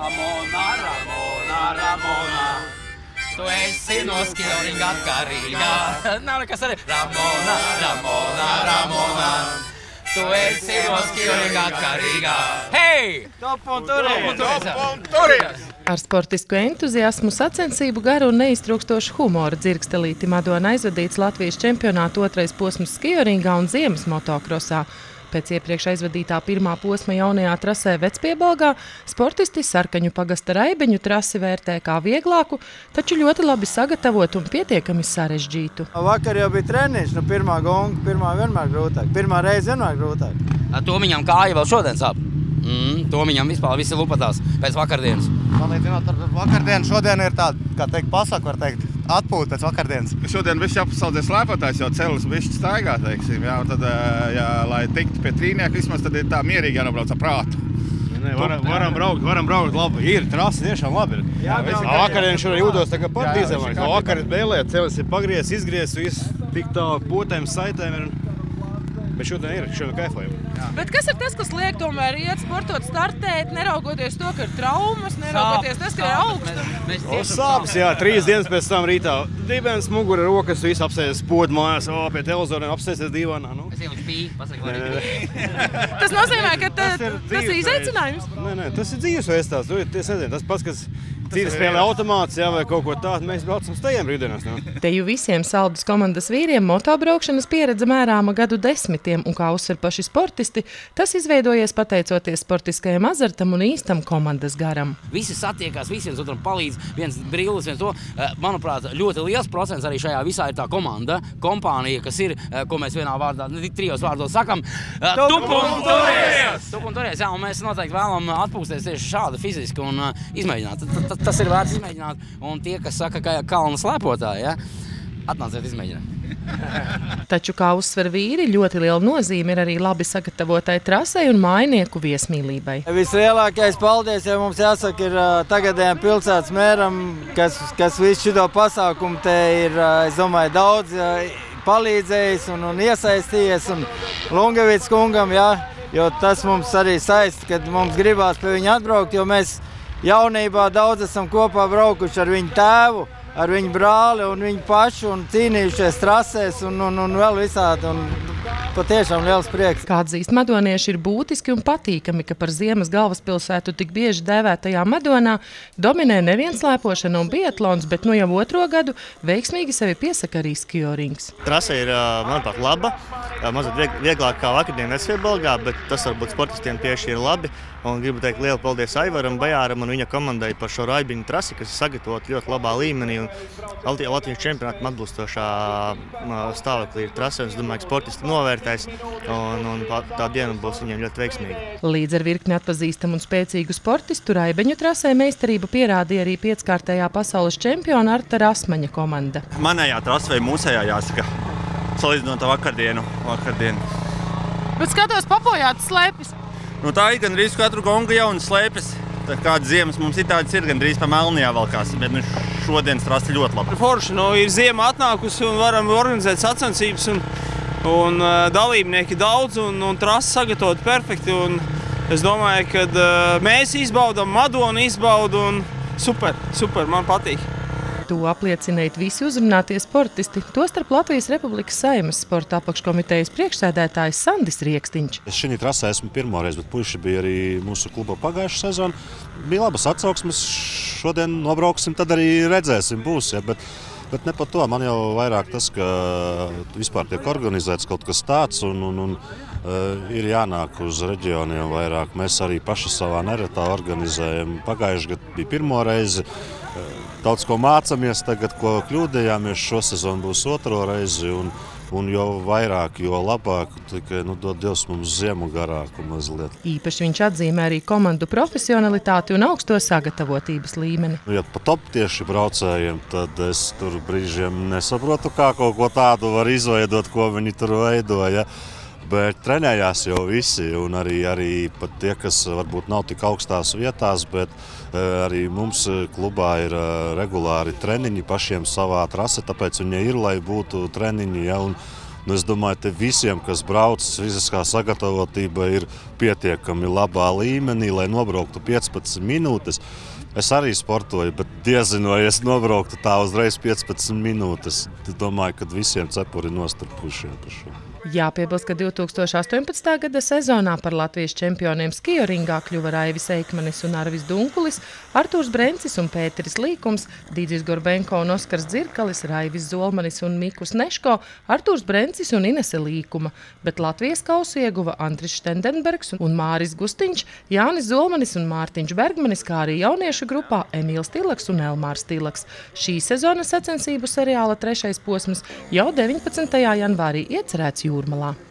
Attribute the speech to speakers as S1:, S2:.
S1: Ramona, Ramona, Ramona. Tu esi no skioringa atkarīga. Nav nekas arī. Ramona, Ramona, Ramona. Tu esi no skioringa atkarīga. Hei!
S2: Top un turies!
S1: Top un turies!
S3: Ar sportisku entuziasmu, sacensību garu un neiztrūkstošu humoru dzirkstelīti Madona aizvadīts Latvijas čempionāta otrais posms skioringā un ziemas motokrosā. Pēc iepriekš aizvadītā pirmā posma jaunajā trasē Vecpiebalgā sportisti sarkaņu pagasta raibeņu trasi vērtē kā vieglāku, taču ļoti labi sagatavotu un pietiekami sarežģītu.
S2: Vakar jau bija treniņš, nu pirmā gonga, pirmā vienmēr grūtāk. Pirmā reize vienmēr grūtāk.
S1: To viņam kāja vēl šodien sāp. Mm, to viņam vispār visi lupatās pēc vakardienas.
S4: Salīdzinot ar vakardienu, šodien ir tāda, kā teikt, pasaka, var teikt, atpūta pēc vakardienas.
S5: Šodien viss jāpasaudzē slēpotājs, jo celis bišķi staigā, teiksim, jā, un tad, jā, lai tiktu pie trīnieka, vismaz tad ir tā mierīgi jānobrauc ar prātu.
S4: Ne, varam, varam braukt, varam braukt labi. Ir trasi tiešām labi. Ir. Jā, vakarien šodien jūtos tā kā partizēmājs. Vakar bēlē, celis ir pagriezis, izgriezis, viss tik tā potēm, saitēm ir. Bet šodien ir, šodien kaifojam.
S6: Bet kas ir tas, kas liek tomēr iet sportot, startēt, neraugoties to, ka ir traumas, neraugoties tas, ka ir augsts?
S4: O, sāpes, jā, trīs dienas pēc tam rītā. Dibens, mugura, rokas, viss apsēsties podu mājās, o, pie televizoriem apsēsties divānā. Nu.
S1: Es jau spīju, pasaku,
S4: Nē, nē, nē.
S6: Tas nozīmē, ka ta,
S4: Tas ir
S6: izaicinājums.
S4: Nē, nē, tas ir dzīvesveids. tās. Tu- Es nezinu, tas pats, kas citi spēlē automāts, jā, vai kaut ko tādu. Mēs braucam stejiem brīvdienās. Nu.
S3: Te jau visiem saldus komandas vīriem motobraukšanas pieredze mērāma gadu desmitiem, un kā uzsver paši sportisti, tas izveidojies pateicoties sportiskajam azartam un īstam komandas garam.
S1: Visi satiekās, visi viens otram palīdz, viens brīlis, viens to. Eh, Manuprāt, ļoti liels procents arī šajā visā ir tā komanda, kompānija, kas ir, eh, ko mēs vienā vārdā, ne tik trijos vārdos sakam. eh, Tup un turies! Un turies, jā, un mēs noteikti vēlam atpūsties tieši šādi fiziski un uh, izmēģināt. T- t- Tas ir vērts izmēģināt, un tie, kas saka, ka kalna slēpotāji, ja, atnāciet izmēģināt.
S3: Taču, kā uzsver vīri, ļoti liela nozīme ir arī labi sagatavotai trasei un mainieku viesmīlībai.
S2: Vislielākais paldies, ja mums jāsaka, ir ā, tagadējiem pilsētas mēram, kas, kas visu šo pasākumu te ir, ā, es domāju, daudz palīdzējis un, un iesaistījies. Un Lungavīts kungam, jā, jo tas mums arī saist, kad mums gribās pie viņa atbraukt, jo mēs jaunībā daudz esam kopā braukuši ar viņu tēvu. Ar viņu brāli un viņu pašu un cīnījušies trasēs un, un, un vēl visādi. Un patiešām liels prieks.
S3: Kā atzīst madonieši, ir būtiski un patīkami, ka par ziemas galvaspilsētu tik bieži dēvētajā Madonā dominē nevien slēpošana un biatlons, bet nu jau otro gadu veiksmīgi sevi piesaka arī skiorings.
S4: Trase ir, manuprāt, laba. Mazliet vieg- vieglāk kā vakardien Vecpiebalgā, bet tas varbūt sportistiem tieši ir labi. Un gribu teikt lielu paldies Aivaram Bajāram un viņa komandai par šo raibiņu trasi, kas ir sagatavota ļoti labā līmenī. un Latvi- Latvijas čempionātam atbilstošā stāvoklī ir trase. un Es domāju, ka sportisti novērtēs un, un tā diena būs viņiem ļoti veiksmīga.
S3: Līdz ar virkni atpazīstamu un spēcīgu sportistu raibeņu trasē meistarību pierādīja arī pieckārtējā pasaules čempiona Arta Rasmaņa komanda.
S7: Manējā trasē vai mūsējā jāsaka, salīdzinot ar vakardienu. vakardienu.
S6: Bet skatos, papojāts slēpjas.
S7: Nu, tā ir gandrīz katru gongu jaunu slēpes. Tā Kāda ziemas mums ir tādas, ir gandrīz pa melnajā valkās. Bet nu, šodienas trasa ļoti laba.
S8: Forši, nu, ir ziema atnākusi un varam organizēt sacensības. Un, un uh, dalībnieki daudz un, un trasa sagatavota perfekti. Un es domāju, ka uh, mēs izbaudām, Madonu izbaudām. Super, super, man patīk.
S3: To apliecināja visi uzrunātie sportisti, tostarp Latvijas Republikas Saimas sporta apakškomitejas priekšsēdētājs Sandis Rieksniņš.
S9: Es šī trasē esmu pirmo reizi, bet puiši bija arī mūsu klubā pagājušā sezonā. Bija labas atsauksmes. Šodien nobrauksim, tad arī redzēsim, būs. Ja, bet, bet ne par to. Man jau vairāk tas, ka vispār tiek organizēts kaut kas tāds. Un, un, un, uh, ir jānāk uz reģioniem vairāk. Mēs arī paši savā neretā organizējam. Pagājušajā gadā bija pirmo reizi. Uh, Daudz ko mācāmies, tagad ko kļūdījāmies. Šosezon būs otro reizi. Un, Un jo vairāk, jo labāk, tikai nu, dod Dievs mums ziemu garāku mazliet.
S3: Īpaši viņš atzīmē arī komandu profesionalitāti un augsto sagatavotības līmeni.
S9: Nu, ja pa top tieši braucējiem, tad es tur brīžiem nesaprotu, kā kaut ko tādu var izveidot, ko viņi tur veidoja. Bet trenējās jau visi, un arī, arī pat tie, kas varbūt nav tik augstās vietās, bet eh, arī mums eh, klubā ir eh, regulāri treniņi pašiem savā trasē, tāpēc viņi ir, lai būtu treniņi. Ja, un, Nu, es domāju, ka visiem, kas brauc, fiziskā sagatavotība ir pietiekami labā līmenī, lai nobrauktu 15 minūtes. Es arī sportoju, bet diezinu, vai es nobrauktu tā uzreiz 15 minūtes. Es domāju, ka visiem cepuri nostarpušiem par šo.
S3: Jāpiebilst, ka 2018. gada sezonā par Latvijas čempioniem skioringā kļuva Raivis Eikmanis un Arvis Dunkulis, Artūrs Brencis un Pēteris Līkums, Dīdzis Gorbenko un Oskars Dzirkalis, Raivis Zolmanis un Mikus Neško, Artūrs Brencis un Inese Līkuma, bet Latvijas kausu ieguva Andris Štendenbergs un Māris Gustiņš, Jānis Zolmanis un Mārtiņš Bergmanis, kā arī jauniešu grupā Emīls Tilaks un Elmārs Tilaks. Šī sezonas sacensību seriāla trešais posms jau 19. janvārī iecerēts Jūrmalā.